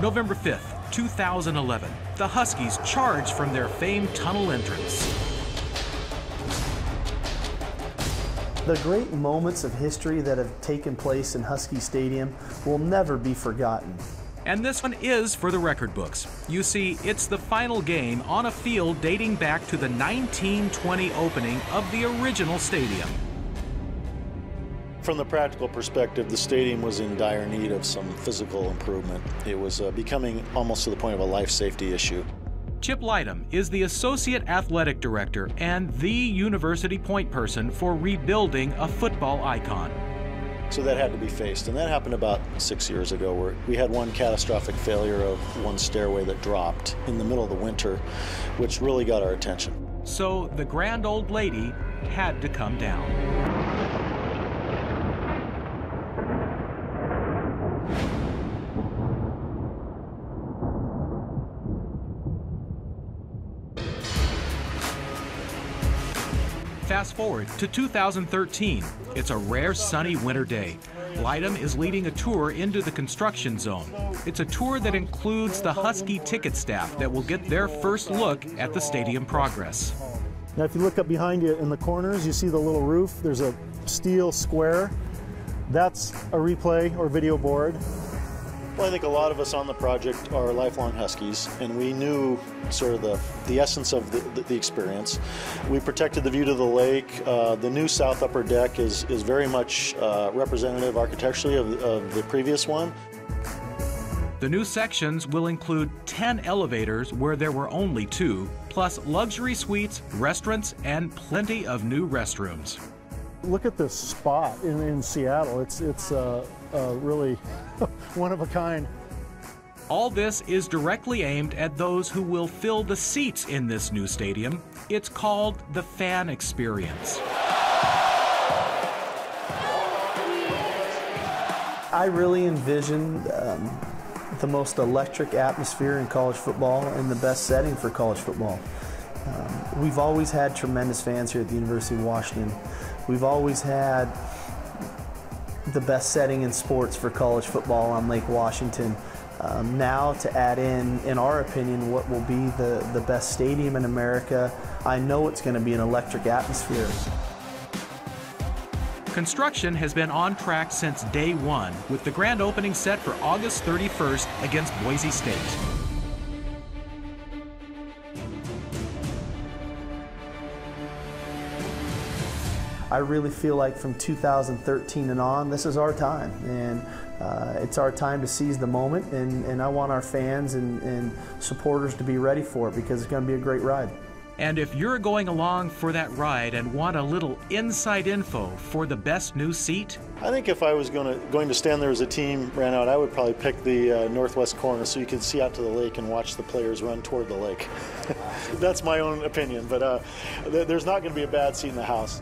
November 5th, 2011, the Huskies charge from their famed tunnel entrance. The great moments of history that have taken place in Husky Stadium will never be forgotten. And this one is for the record books. You see, it's the final game on a field dating back to the 1920 opening of the original stadium. From the practical perspective, the stadium was in dire need of some physical improvement. It was uh, becoming almost to the point of a life safety issue. Chip Lydum is the Associate Athletic Director and the university point person for rebuilding a football icon. So that had to be faced, and that happened about six years ago where we had one catastrophic failure of one stairway that dropped in the middle of the winter, which really got our attention. So the grand old lady had to come down. Fast forward to 2013. It's a rare sunny winter day. Lydum is leading a tour into the construction zone. It's a tour that includes the Husky ticket staff that will get their first look at the stadium progress. Now if you look up behind you in the corners, you see the little roof. There's a steel square. That's a replay or video board. Well, I think a lot of us on the project are lifelong Huskies, and we knew sort of the, the essence of the, the, the experience. We protected the view to the lake. Uh, the new south upper deck is, is very much uh, representative architecturally of, of the previous one. The new sections will include 10 elevators where there were only two, plus luxury suites, restaurants, and plenty of new restrooms. Look at this spot in, in Seattle. It's, it's uh, uh, really one of a kind. All this is directly aimed at those who will fill the seats in this new stadium. It's called the fan experience. I really envision um, the most electric atmosphere in college football and the best setting for college football. Um, we've always had tremendous fans here at the University of Washington. We've always had the best setting in sports for college football on Lake Washington. Um, now to add in, in our opinion, what will be the, the best stadium in America, I know it's going to be an electric atmosphere. Construction has been on track since day one, with the grand opening set for August 31st against Boise State. I really feel like from 2013 and on, this is our time. And uh, it's our time to seize the moment, and, and I want our fans and, and supporters to be ready for it because it's going to be a great ride. And if you're going along for that ride and want a little inside info for the best new seat, I think if I was going to going to stand there as a team ran out, I would probably pick the uh, northwest corner so you can see out to the lake and watch the players run toward the lake. That's my own opinion, but uh, th there's not going to be a bad seat in the house.